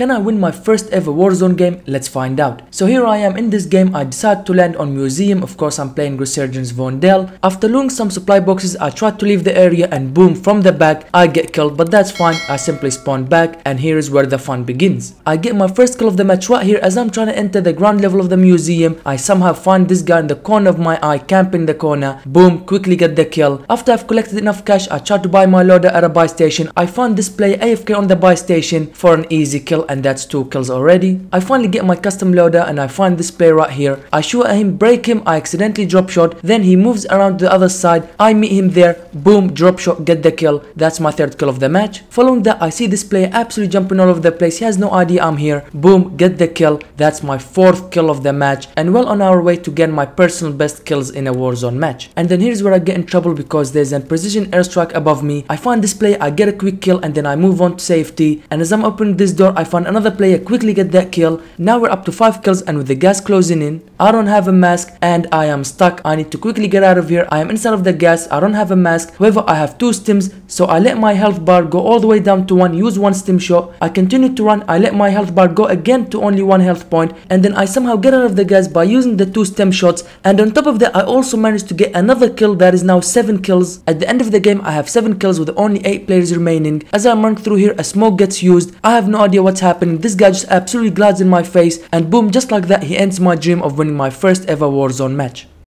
Can I win my first ever Warzone game? Let's find out. So here I am in this game, I decide to land on Museum, of course I'm playing Resurgence Vondel. After looting some supply boxes, I try to leave the area and boom, from the back, I get killed, but that's fine, I simply spawn back and here is where the fun begins. I get my first kill of the match right here as I'm trying to enter the ground level of the museum. I somehow find this guy in the corner of my eye, camping the corner, boom, quickly get the kill. After I've collected enough cash, I try to buy my loader at a buy station. I find this player AFK on the buy station for an easy kill and that's two kills already. I finally get my custom loader and I find this player right here. I shoot at him, break him, I accidentally drop shot, then he moves around the other side. I meet him there, boom, drop shot, get the kill. That's my third kill of the match. Following that, I see this player absolutely jumping all over the place. He has no idea I'm here. Boom, get the kill. That's my fourth kill of the match and well on our way to get my personal best kills in a Warzone match. And then here's where I get in trouble because there's a precision airstrike above me. I find this player, I get a quick kill and then I move on to safety. And as I'm opening this door, I find another player, quickly get that kill. Now we're up to 5 kills and with the gas closing in, I don't have a mask and I am stuck. I need to quickly get out of here. I am inside of the gas, I don't have a mask. However, I have two stims, so I let my health bar go all the way down to 1, use one stim shot. I continue to run, I let my health bar go again to only one health point and then I somehow get out of the gas by using the two stim shots and on top of that I also managed to get another kill that is now 7 kills. At the end of the game I have 7 kills with only 8 players remaining. As I'm running through here a smoke gets used. I have no idea happening. This guy just absolutely glides in my face and boom just like that he ends my dream of winning my first ever Warzone match.